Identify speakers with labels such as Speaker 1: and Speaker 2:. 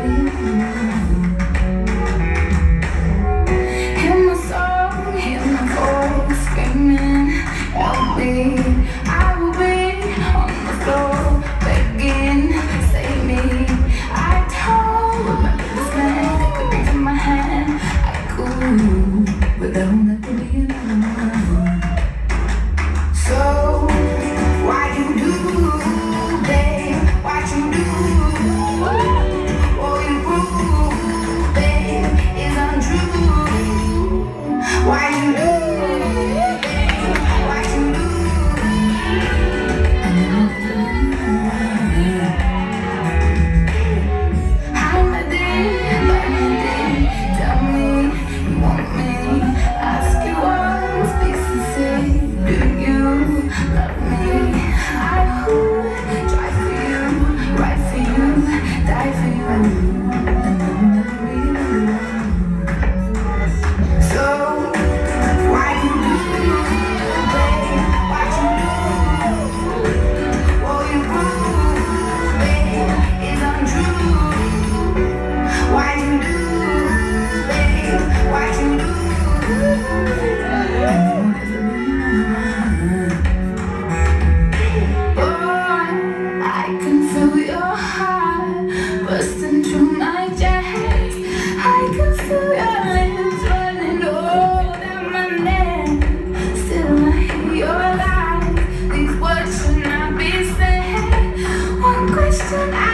Speaker 1: Hear my song, hear my voice screaming, help me. to